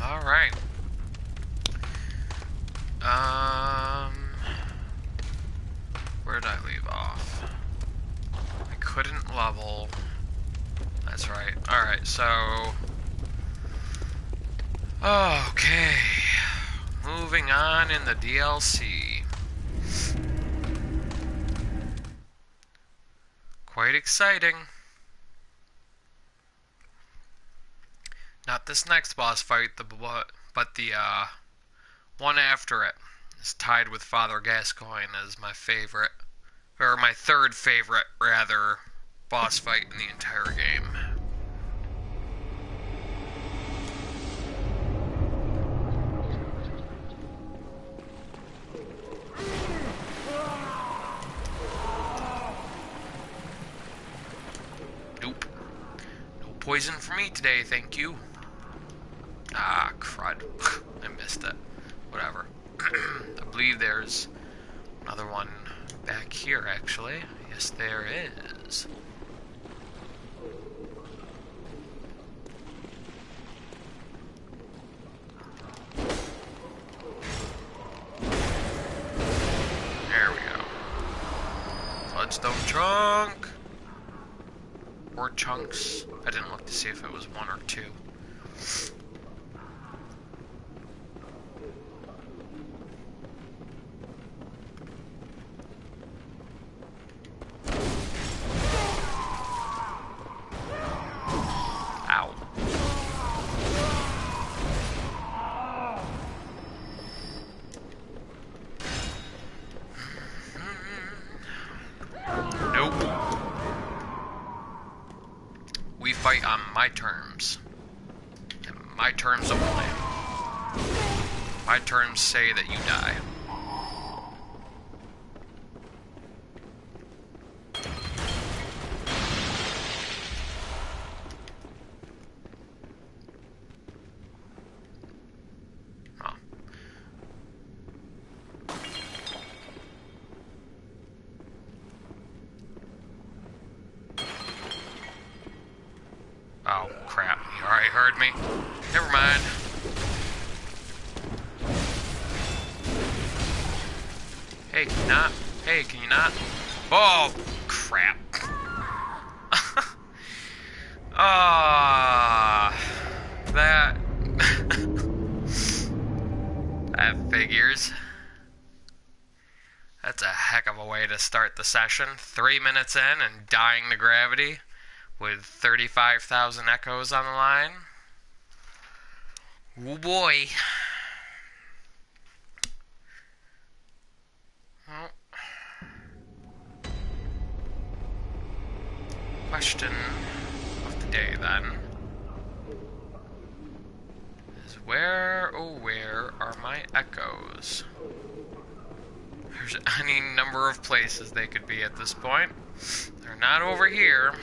Alright. Um... Where did I leave off? I couldn't level. That's right. Alright, so... Okay. Moving on in the DLC. Quite exciting. Not this next boss fight, the but the uh, one after it is tied with Father Gascoigne as my favorite, or my third favorite, rather, boss fight in the entire game. Nope. No poison for me today, thank you. Ah, crud. I missed it. Whatever. I believe there's another one back here, actually. Yes, there is. There we go. Bloodstone chunk. Or chunks. I didn't look to see if it was one or two. My terms. My terms only. My terms say that you die. Session, three minutes in and dying to gravity with 35,000 echoes on the line. Oh boy. Well, question of the day then is where, oh where are my echoes? There's any of they could be at this point. They're not over here.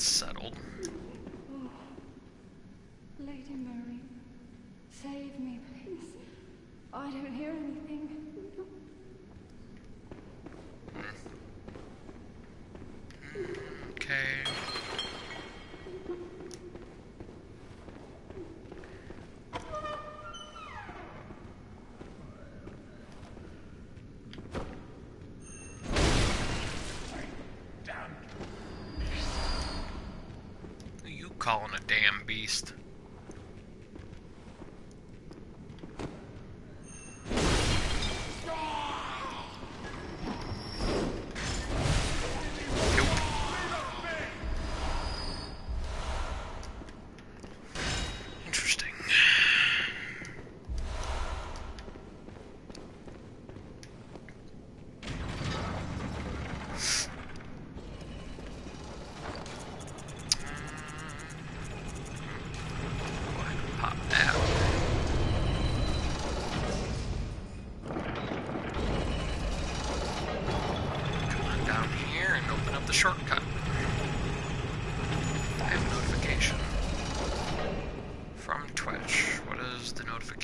That's. Calling a damn beast.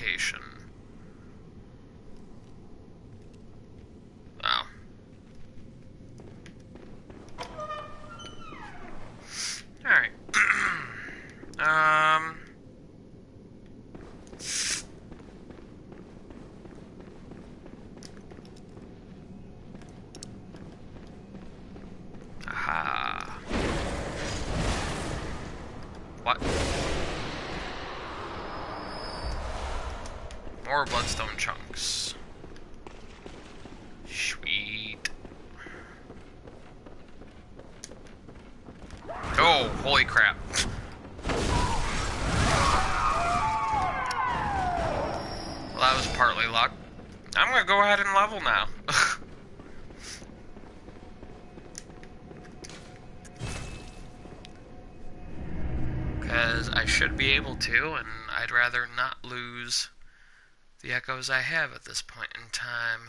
location. Oh. Alright. um... Aha. What? More bloodstone chunks. Sweet. Oh, holy crap. Well, that was partly luck. I'm gonna go ahead and level now. Because I should be able to, and I'd rather not echoes I have at this point in time.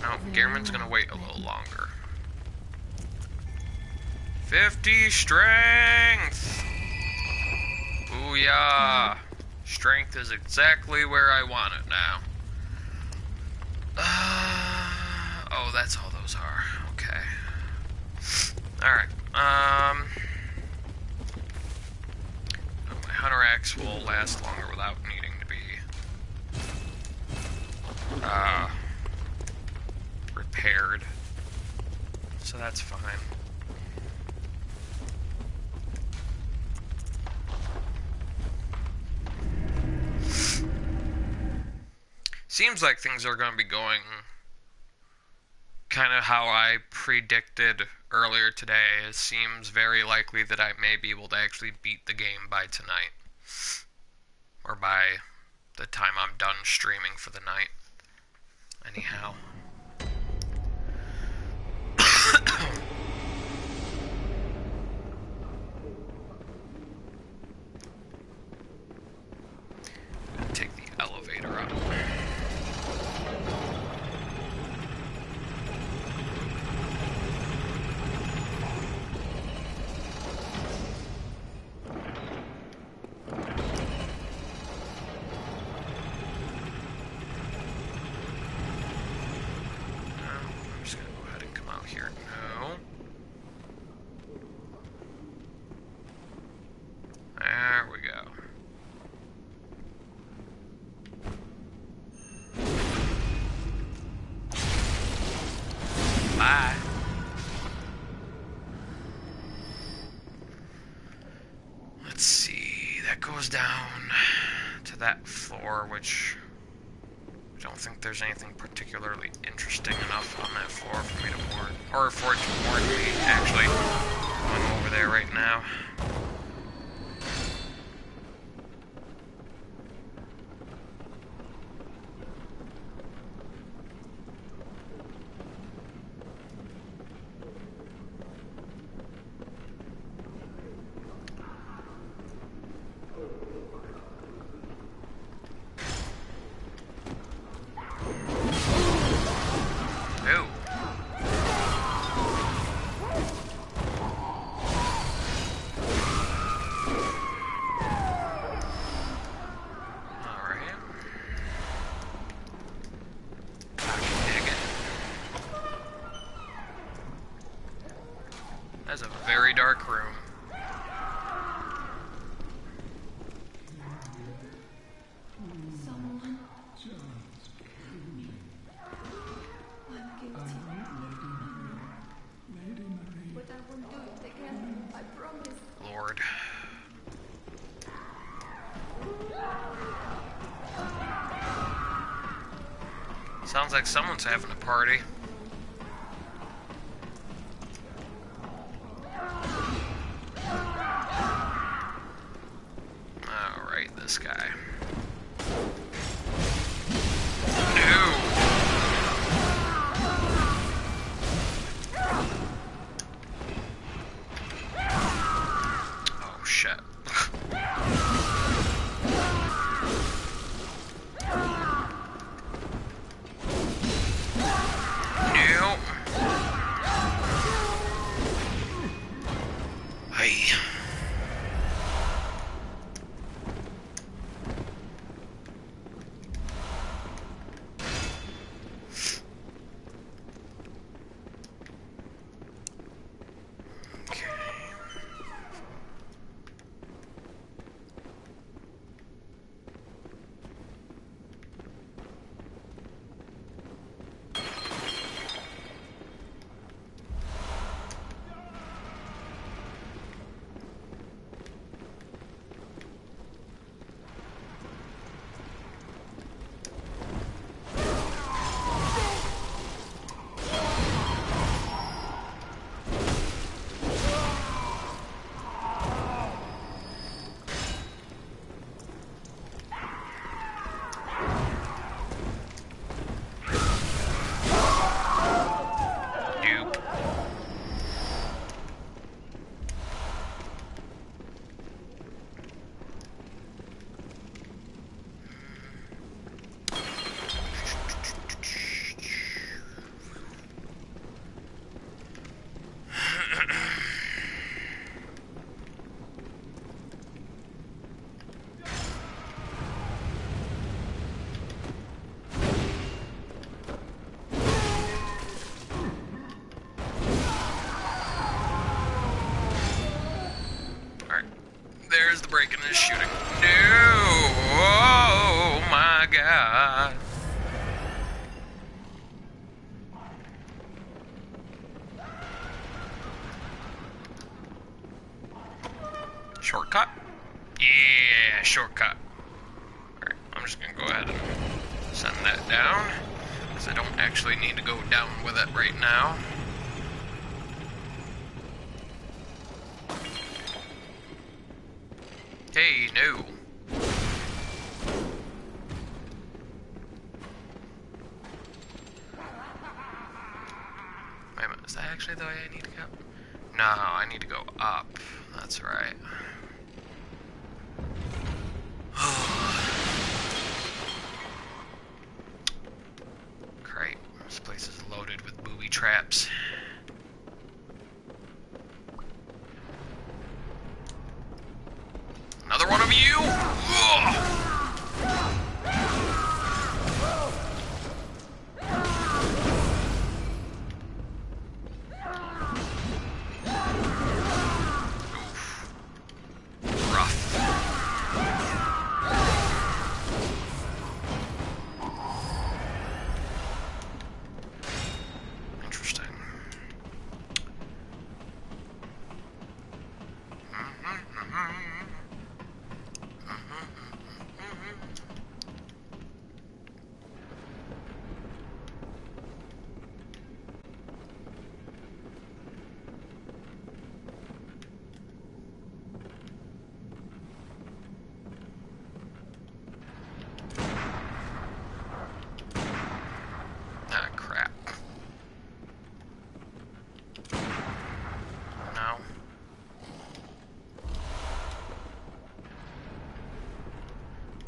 No, Gehrman's gonna wait a little longer. 50 strength! Booyah! Strength is exactly where I want it now. Uh, oh, that's Alright. Um. my Hunter Axe will last longer without needing to be. Uh. Repaired. So that's fine. Seems like things are going to be going kind of how I predicted earlier today. It seems very likely that I may be able to actually beat the game by tonight. Or by the time I'm done streaming for the night. Anyhow. Sounds like someone's having a party.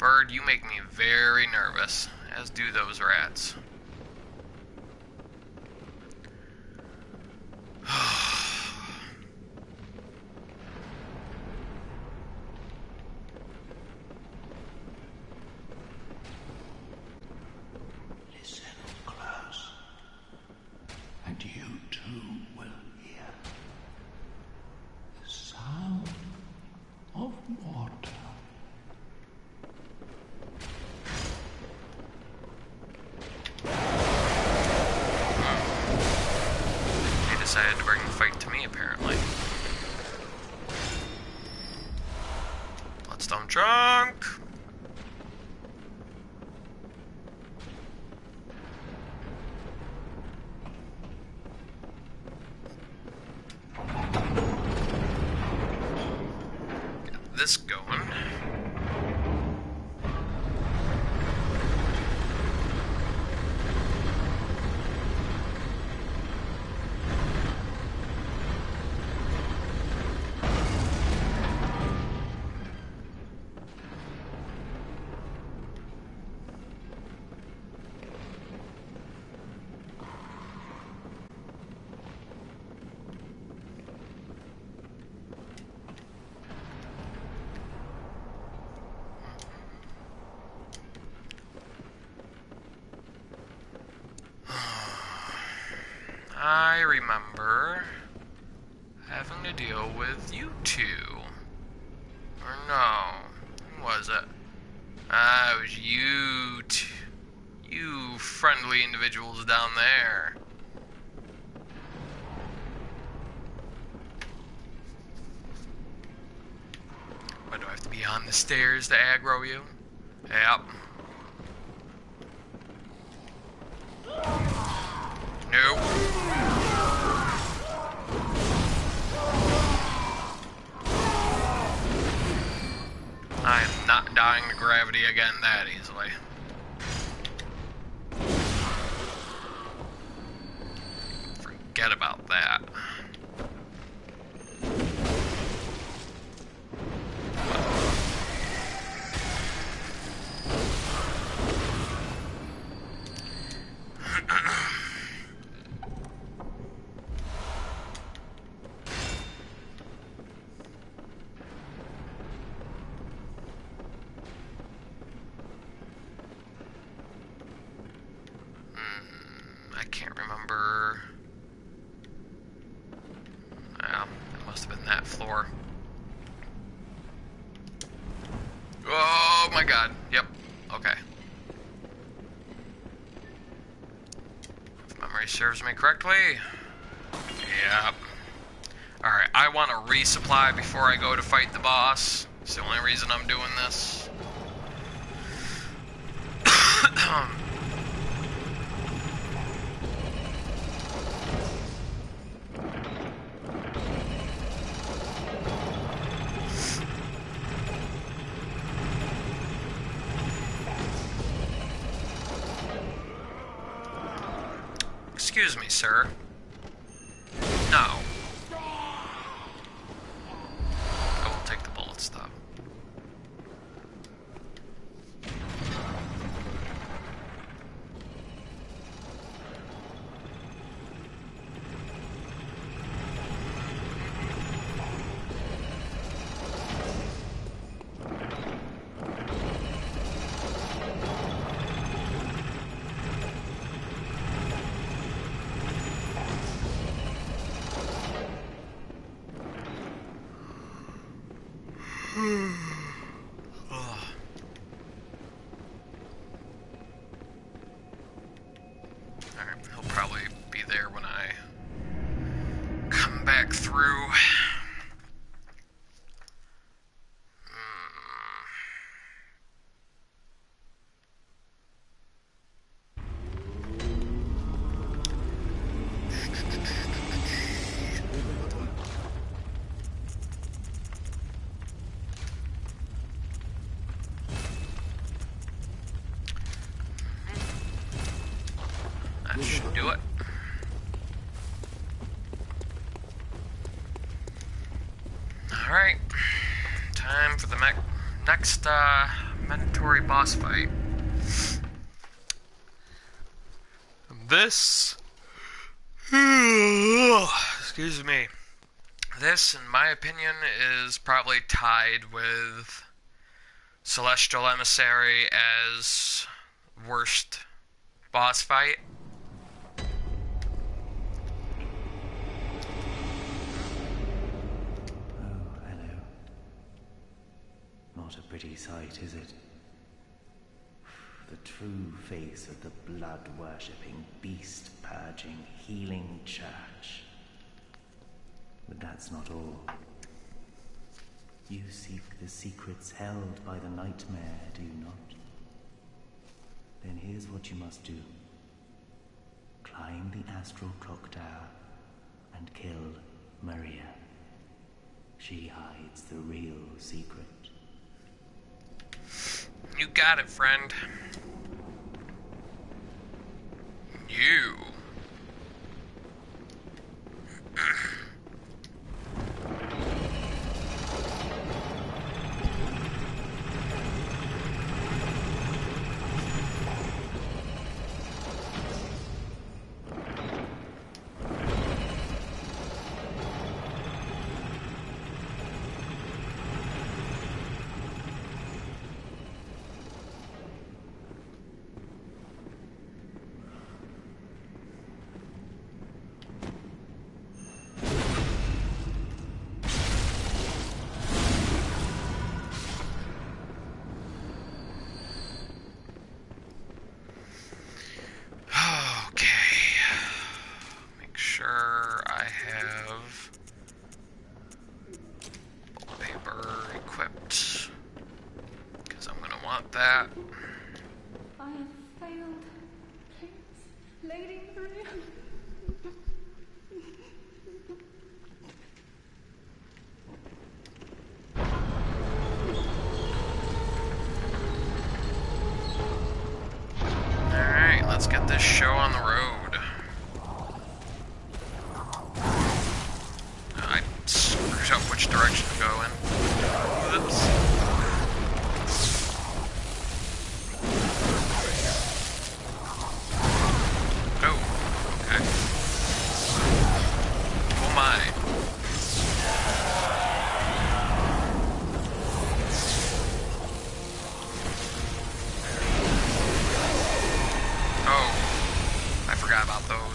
Bird, you make me very nervous, as do those rats. friendly individuals down there. Why do I have to be on the stairs to aggro you? Yep. Nope. I am not dying to gravity again, that is. forget about that. quickly. Yep. Alright, I want to resupply before I go to fight the boss. It's the only reason I'm doing this. Next uh, mandatory boss fight. This. Excuse me. This, in my opinion, is probably tied with Celestial Emissary as worst boss fight. Sight, is it? The true face of the blood worshipping, beast purging, healing church. But that's not all. You seek the secrets held by the nightmare, do you not? Then here's what you must do climb the astral clock tower and kill Maria. She hides the real secret. You got it, friend. You.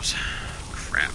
Those. Crap.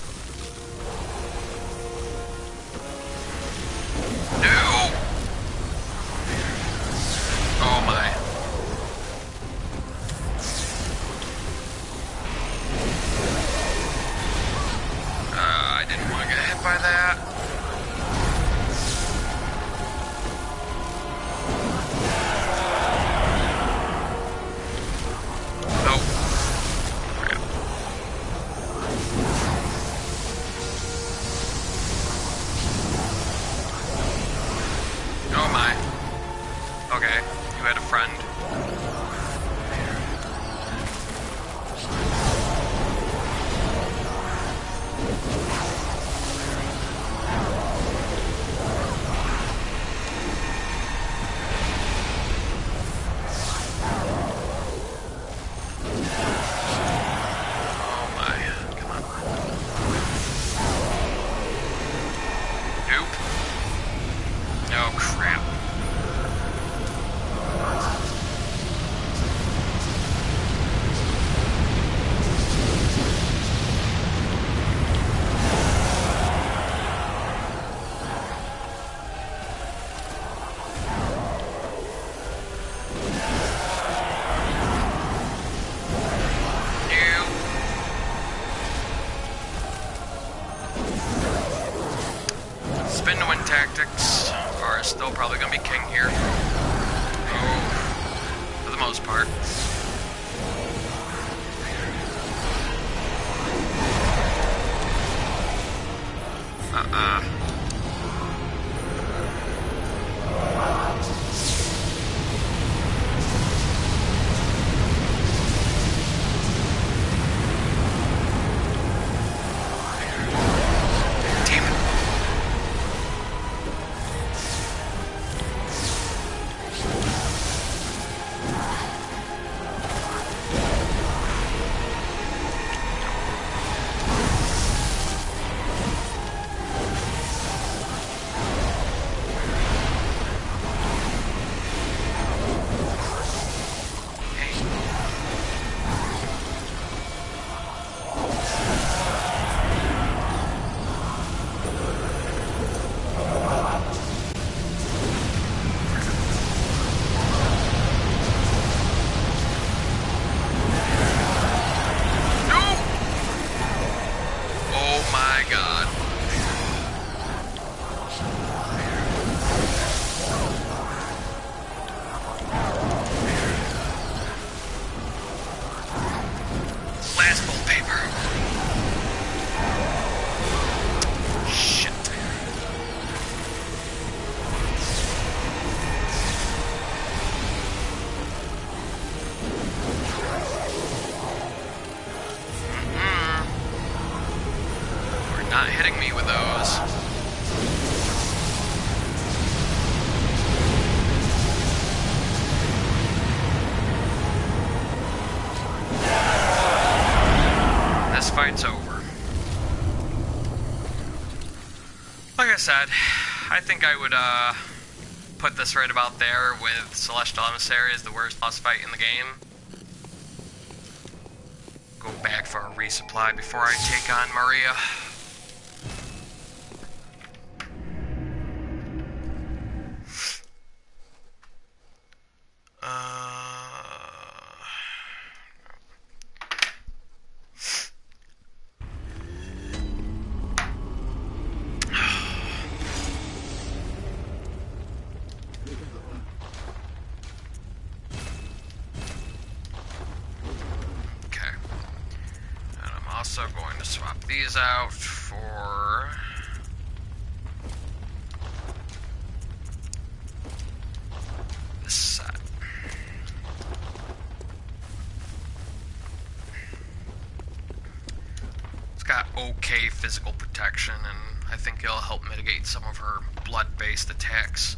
I said, I think I would uh, put this right about there with Celestial Emissary as the worst boss fight in the game. Go back for a resupply before I take on Maria. Uh, Okay. And I'm also going to swap these out for. This set. It's got okay physical protection, and I think it'll help mitigate some of her blood based attacks.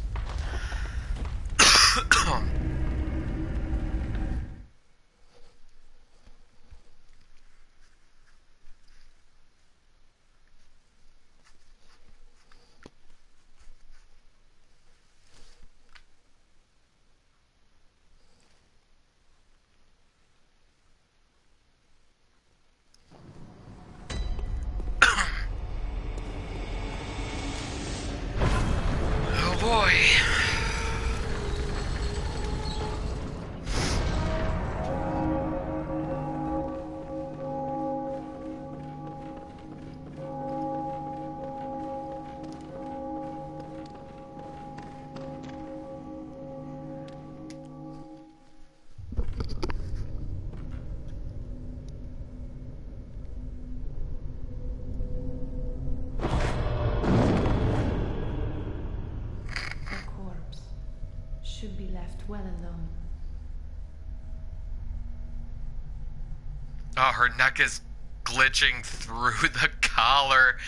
Oh, her neck is glitching through the collar.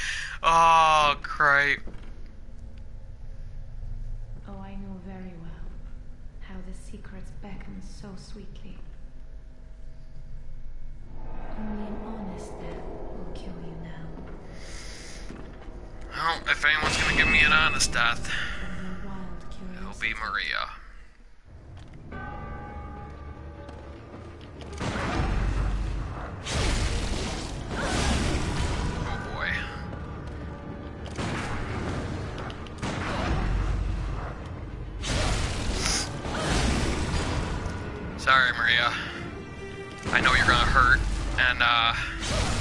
Oh, great. Oh, I know very well how the secrets beckon so sweetly. Only an honest death will kill you now. Well, if anyone's gonna give me an honest death, From your wild it'll be Maria. I know you're gonna hurt, and uh,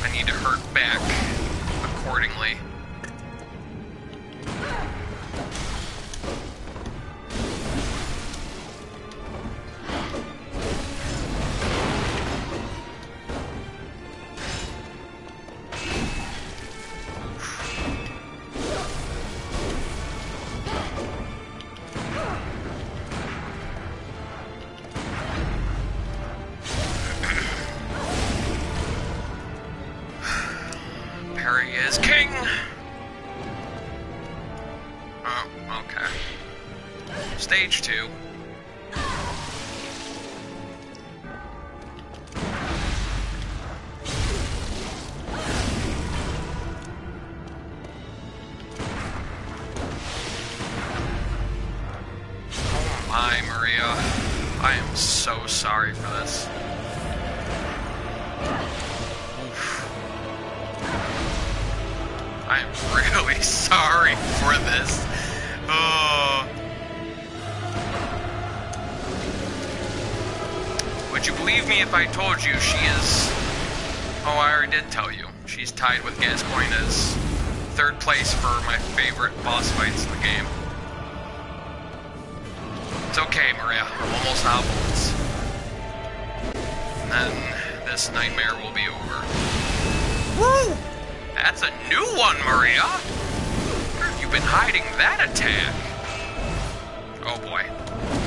I need to hurt back accordingly. Told you she is. Oh, I already did tell you. She's tied with Gascoigne as third place for my favorite boss fights in the game. It's okay, Maria. We're almost out of bullets. And then this nightmare will be over. Woo! That's a new one, Maria! Where have you been hiding that attack? Oh boy.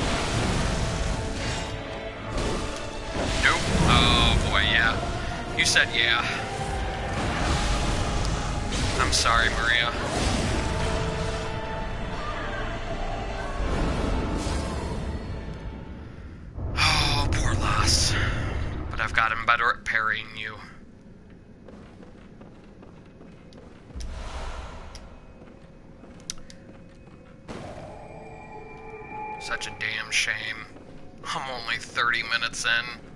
Nope. Oh boy, yeah. You said yeah. I'm sorry, Maria. Oh, poor Lass. But I've gotten better at parrying you. Such a damn shame. I'm only 30 minutes in.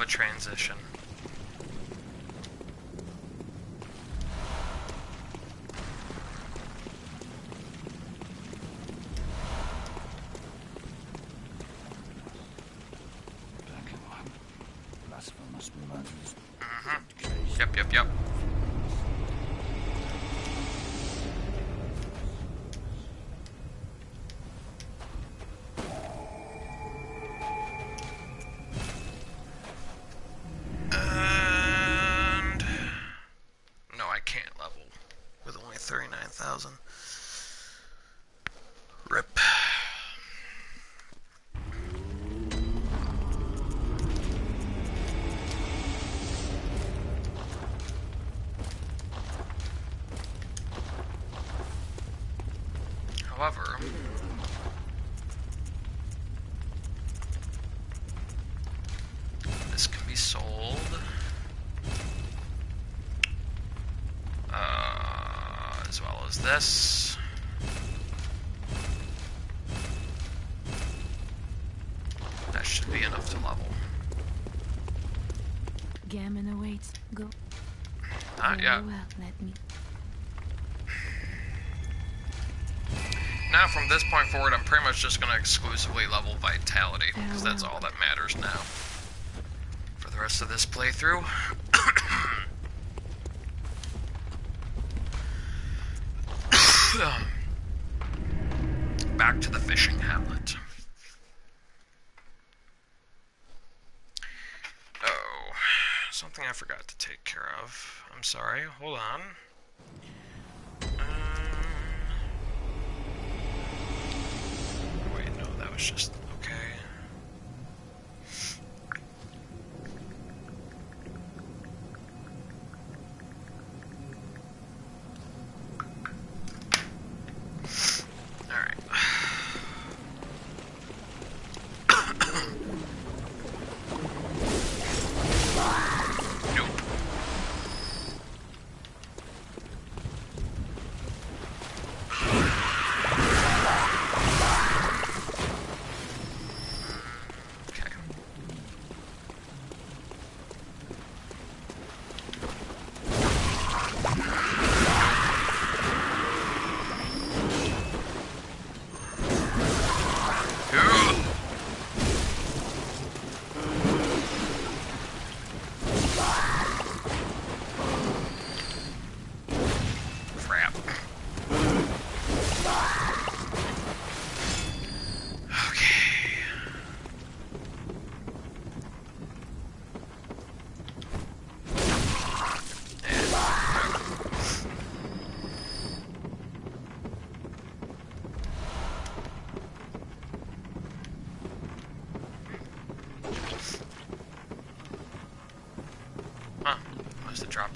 A transition. Rip. However, this can be sold. Uh, as well as this. Not Very Let me. Now, from this point forward, I'm pretty much just going to exclusively level Vitality, because that's oh. all that matters now. For the rest of this playthrough. Back to the fishing hamlet. Oh, something I forgot to take care of. I'm sorry, hold on. Um, Wait, no, that was just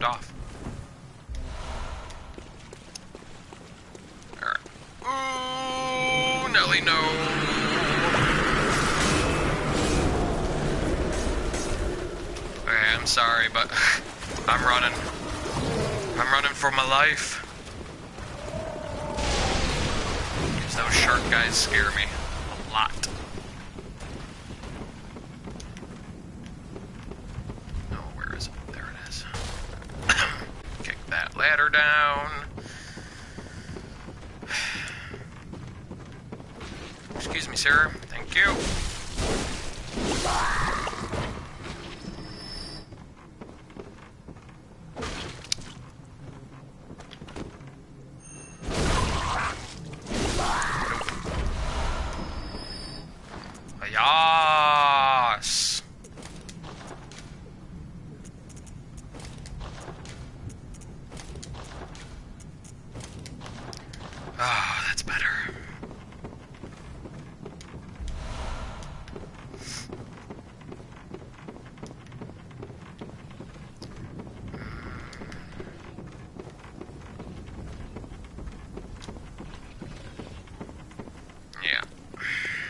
off.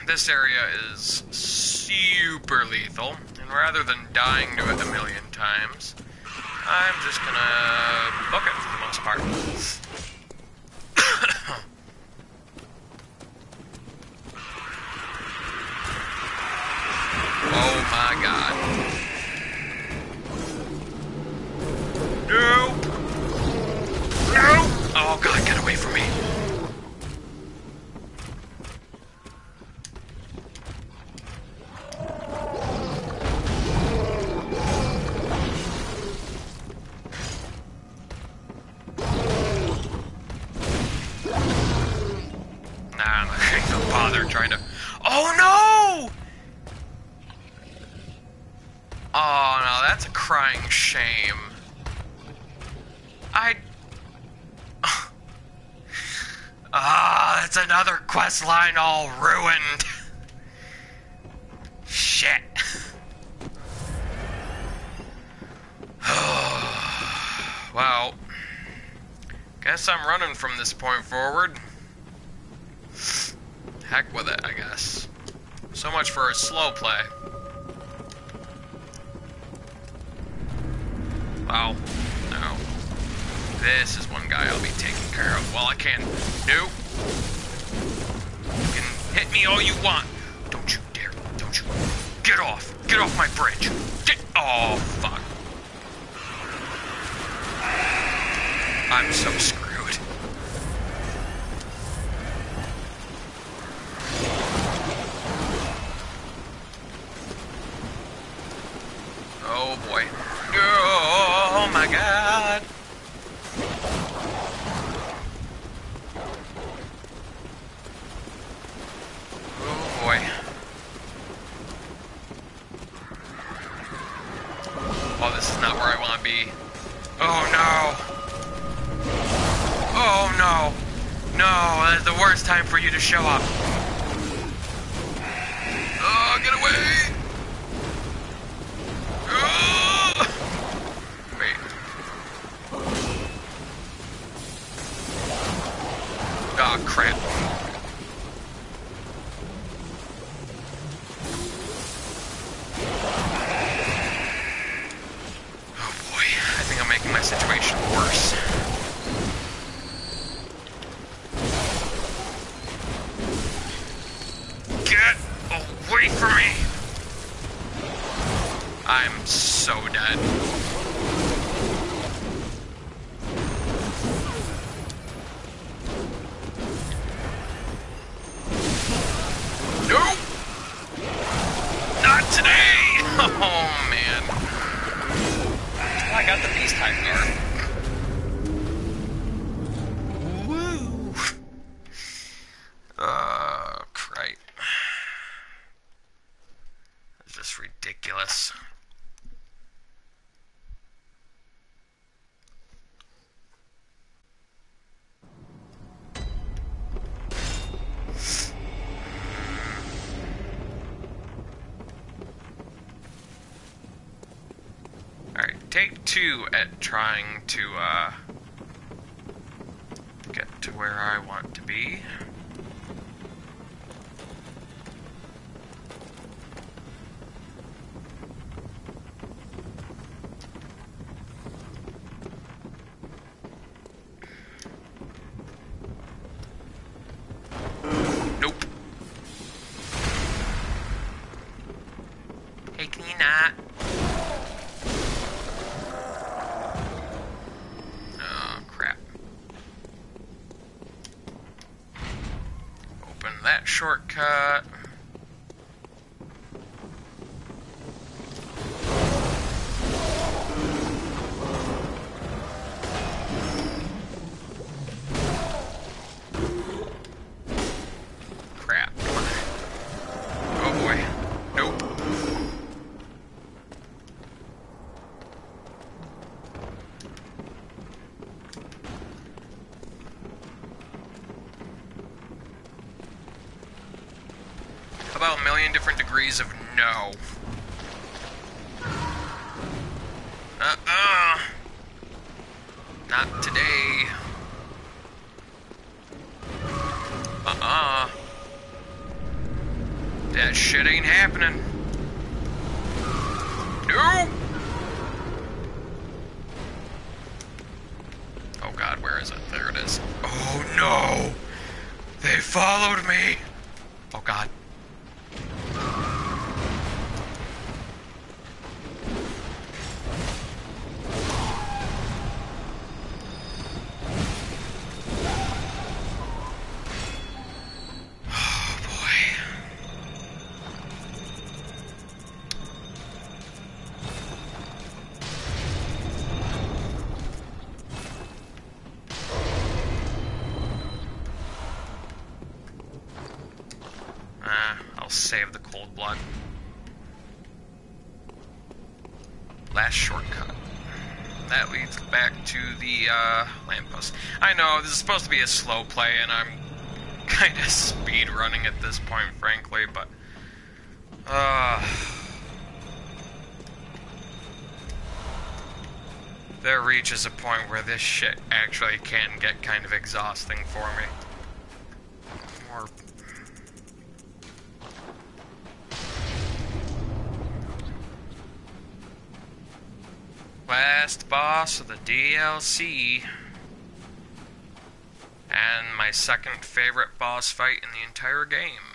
This area is super lethal, and rather than dying to it a million times, I'm just gonna book it for the most part. be. Oh no! Oh no! No, that is the worst time for you to show up. Oh, get away! Two at trying to uh, get to where I want to be. Nope. Hey, can you not? Oh, crap. Open that shortcut. Know this is supposed to be a slow play, and I'm kind of speed running at this point, frankly, but. Uh, there reaches a point where this shit actually can get kind of exhausting for me. Last boss of the DLC. And my second favorite boss fight in the entire game.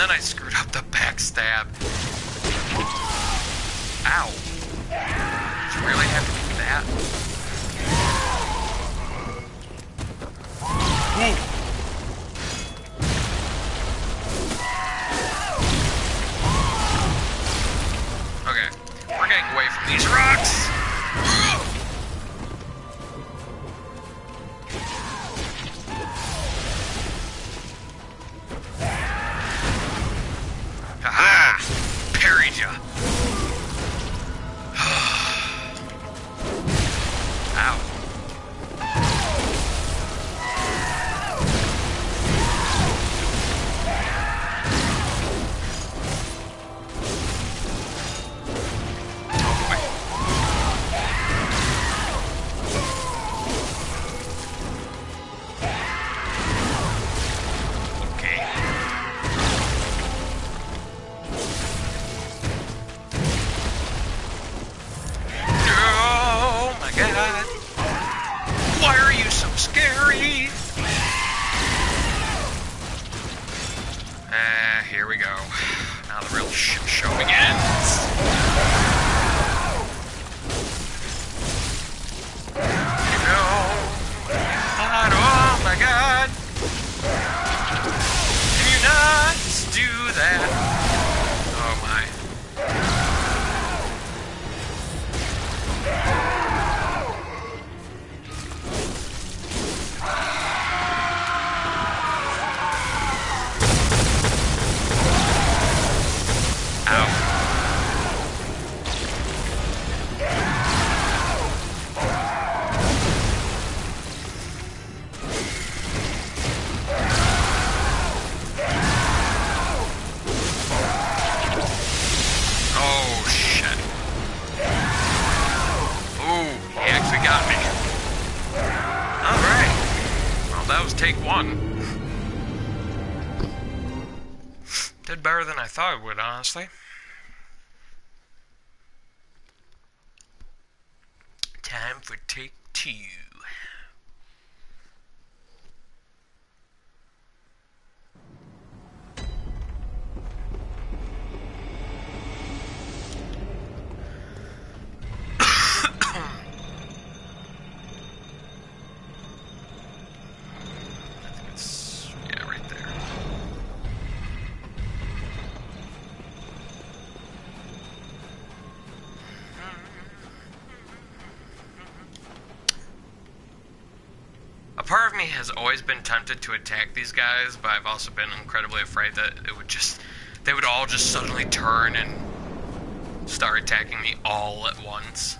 And then I screwed up the backstab. Ow. Did you really have to do that? better than I thought it would, honestly. Time for take two. always been tempted to attack these guys, but I've also been incredibly afraid that it would just they would all just suddenly turn and start attacking me all at once.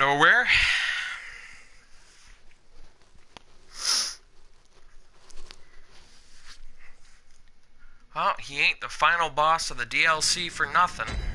nowhere. Well, he ain't the final boss of the DLC for nothing.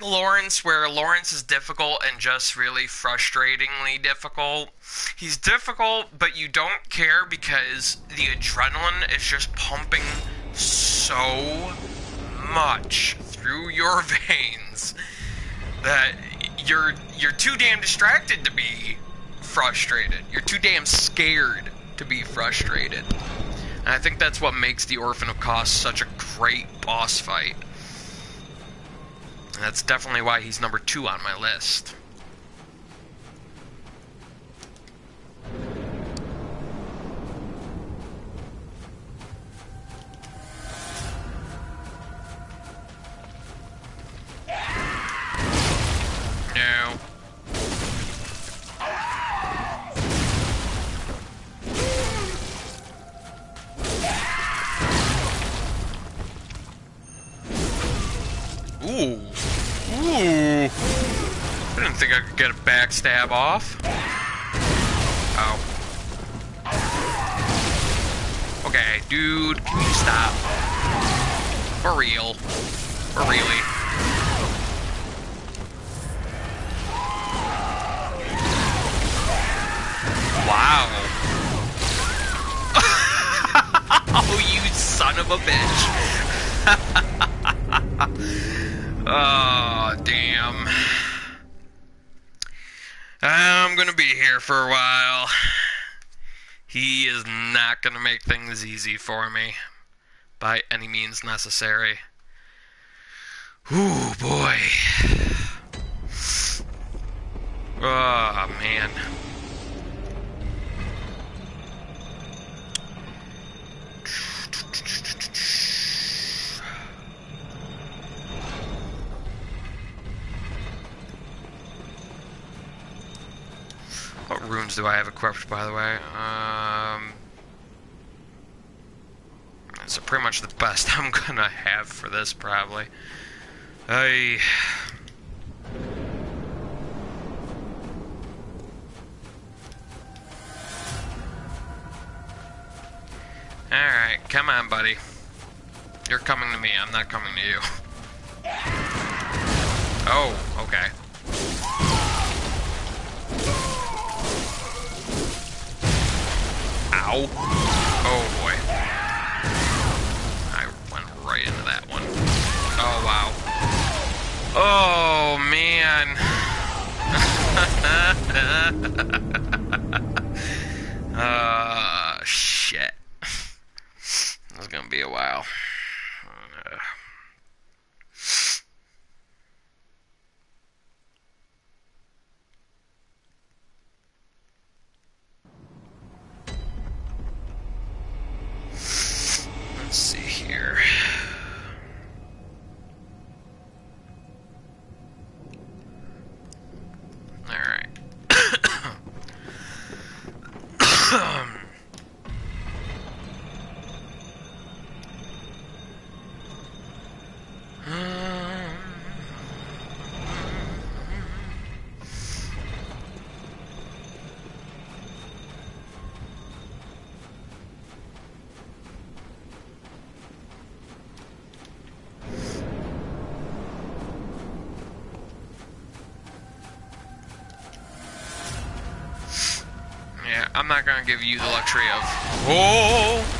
Like Laurence, where Laurence is difficult and just really frustratingly difficult. He's difficult, but you don't care because the adrenaline is just pumping so much through your veins that you're you're too damn distracted to be frustrated. You're too damn scared to be frustrated. And I think that's what makes the Orphan of Kos such a great boss fight. That's definitely why he's number two on my list. No. Ooh. Ooh. I didn't think I could get a backstab off. Oh. Okay, dude, can you stop? For real. For really. Wow. oh, you son of a bitch. oh, damn. I'm gonna be here for a while. He is not gonna make things easy for me by any means necessary. Ooh, boy. Oh, man. Runes do I have equipped, by the way? Um, so pretty much the best I'm gonna have for this, probably. I... Alright, come on, buddy. You're coming to me, I'm not coming to you. Oh, okay. Ow. Oh boy. I went right into that one. Oh wow. Oh man. uh shit. This is gonna be a while. I'm not gonna give you the luxury of. Oh!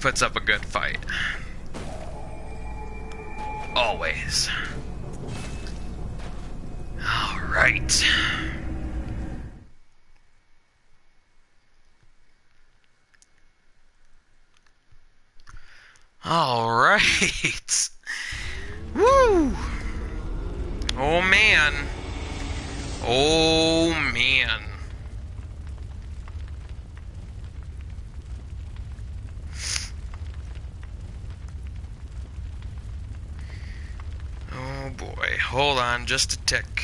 Puts up a good fight. Just a tick.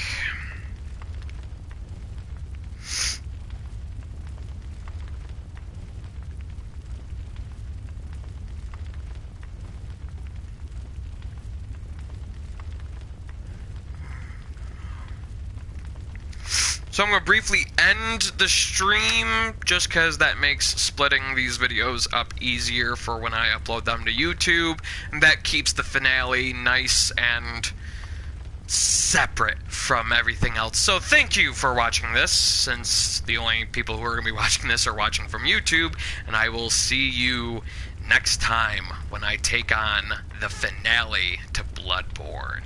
So I'm going to briefly end the stream just because that makes splitting these videos up easier for when I upload them to YouTube. And that keeps the finale nice and separate from everything else. So thank you for watching this, since the only people who are going to be watching this are watching from YouTube. And I will see you next time when I take on the finale to Bloodborne.